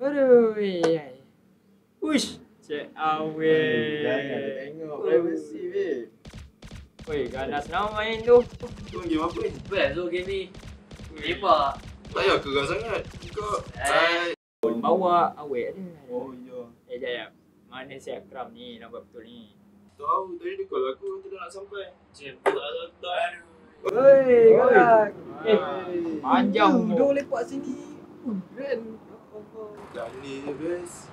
Aduh. eh. Uish. Cik Awin. Jangan tengok privacy babe. Oi, ganas nama main tu. Kau game apa ni? Best tu game ni. Lepak. Tak payah kerang sangat. Kau Eh. Bawa awet ada. Oh ya. Eh, jap. Mana si Akram ni nampak betul ni? Tahu tadi dia call aku tu dah nak sampai. Cik, tak tak tak. Hei, galak. Eh, panjang Tu, tu. Duk lepak sini. Keren. Dah ni best.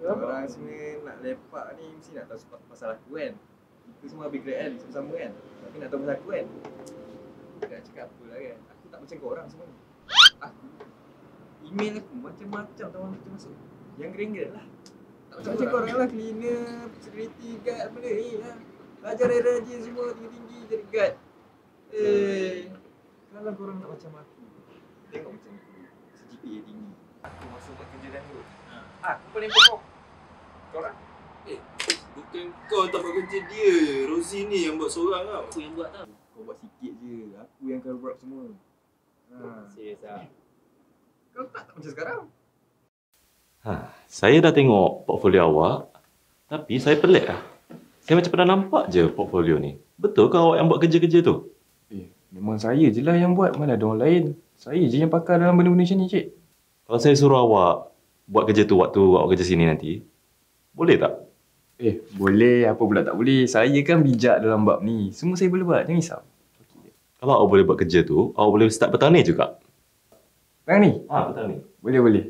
Orang semua nak lepak ni mesti nak tahu pasal aku kan. Kita semua habis grade kan, sama-sama kan. Tapi nak tahu pasal aku kan. Tak cakap apa lah kan. Aku tak macam kau orang semua ni. Aku email aku macam-macam tahu orang kita masuk. Yang gering lah. Tak macam-macam kau orang lah. Cleaner, security guard, apa ni lah. Belajar rajin semua tinggi-tinggi jadi guard. Eh, kalau korang nak macam aku, tengok macam aku. CGPA tinggi. Aku masuk buat kerja dan tu. Aku paling pokok. Korang? Bukan kau tak buat kerja dia. Rosie ni yang buat seorang tau. Aku yang buat tau. Kau buat sikit je. Aku yang akan buat semua. Ha. Serius ah. Kau tak, tak macam sekarang. Ha, saya dah tengok portfolio awak, tapi saya pelik lah. Saya macam pernah nampak je portfolio ni. Betul ke awak yang buat kerja-kerja tu? Eh, memang saya je lah yang buat. Mana ada orang lain. Saya je yang pakar dalam benda-benda macam ni, cik. Kalau saya suruh awak buat kerja tu waktu awak kerja sini nanti, boleh tak? Eh, boleh. Apa pula tak boleh. Saya kan bijak dalam bab ni. Semua saya boleh buat. Jangan risau. Kalau awak boleh buat kerja tu, awak boleh start petang ni juga. Petang ni? Ha, petang ni. Boleh, boleh.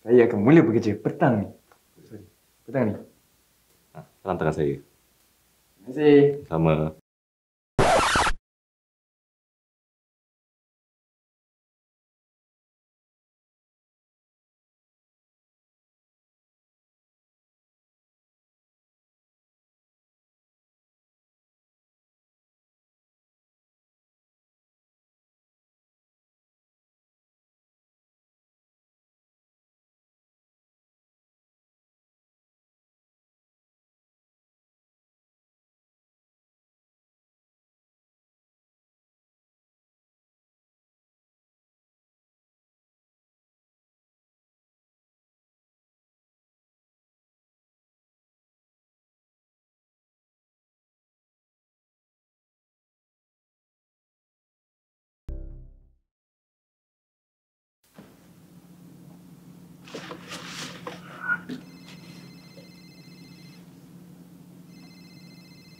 Saya akan mula bekerja petang ni. Sorry. Petang ni. Ha, salam tangan saya. Terima kasih. Sama.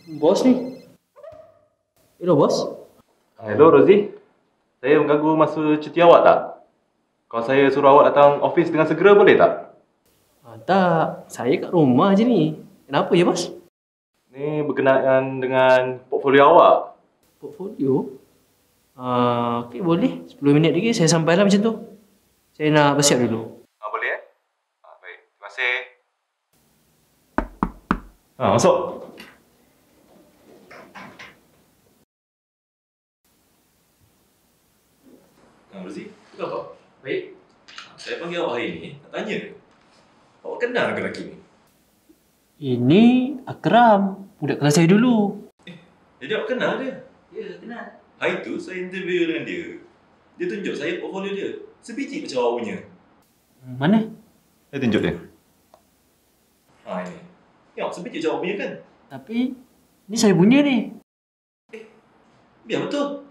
Bos ni. Hello bos. Hello Rosie. Saya mengganggu masa cuti awak tak? Kalau saya suruh awak datang office dengan segera boleh tak? Ah, tak, saya kat rumah je ni. Kenapa ya bos? Ni berkenaan dengan portfolio awak. Portfolio? Ah, okey boleh. 10 minit lagi saya sampai lah macam tu. Saya nak bersiap dulu. Ha, boleh eh? Ha, baik. Terima kasih. Ha, masuk. Ha, Rozi, tu apa? Baik. Saya panggil awak hari ni, nak tanya. Awak kenal ke lelaki ni? Ini Akram, budak kelas saya dulu. Jadi awak kenal dia? Ya, kenal. Hari tu saya interview dengan dia. Dia tunjuk saya portfolio dia. Sebiji macam awak punya. Mana? Saya tunjuk dia. Ha, ini. Tengok, sebiji macam awak punya kan? Tapi ni saya punya ni. Biar betul.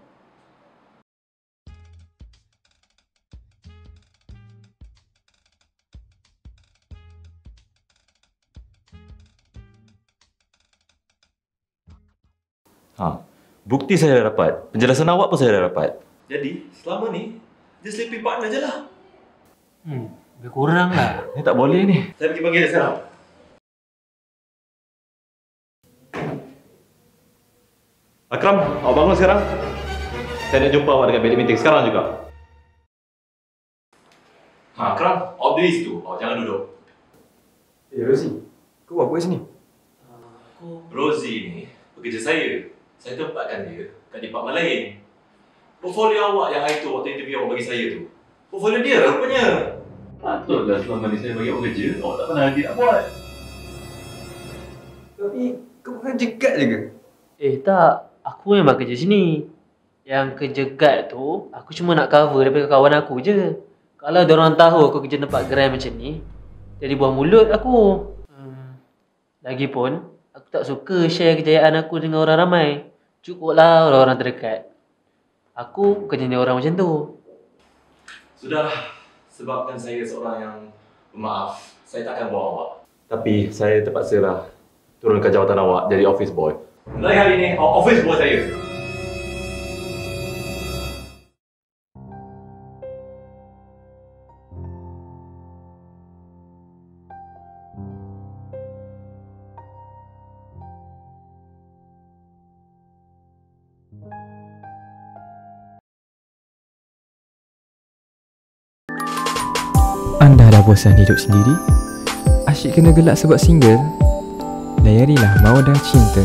Ha, bukti saya dah dapat. Penjelasan awak pun saya dah dapat. Jadi, selama ni, dia sleeping partner je lah. Hmm, lebih kurang lah. Ni tak boleh ni. Saya pergi panggil dia sekarang. Akram, awak bangun sekarang. Saya nak jumpa awak dengan bilik meeting sekarang juga. Ha, Akram, awak berdiri situ. Awak jangan duduk. Eh, Rosie. Kau buat apa kat sini? Aku Rosie ni pekerja saya. Saya tempatkan dia kat departmen lain. Portfolio awak yang hari tu waktu interview awak bagi saya tu. Portfolio dia rupanya. Patutlah selama ni saya bagi awak kerja, awak tak pernah lagi nak buat. Tapi kau bukan jegat je ke? Eh tak, aku memang kerja sini. Yang kerja guard tu, aku cuma nak cover daripada kawan aku je. Kalau orang tahu aku kerja tempat gerai macam ni, jadi buah mulut aku. Hmm. Lagipun, aku tak suka share kejayaan aku dengan orang ramai. Cukuplah orang-orang terdekat. Aku bukan jenis orang macam tu. Sudahlah, sebabkan saya seorang yang pemaaf, saya takkan bawa awak. Tapi saya terpaksalah turunkan jawatan awak jadi office boy. Mulai hari ini, office boy saya. Bosan hidup sendiri? Asyik kena gelak sebab single? Layarilah Mawadah Cinta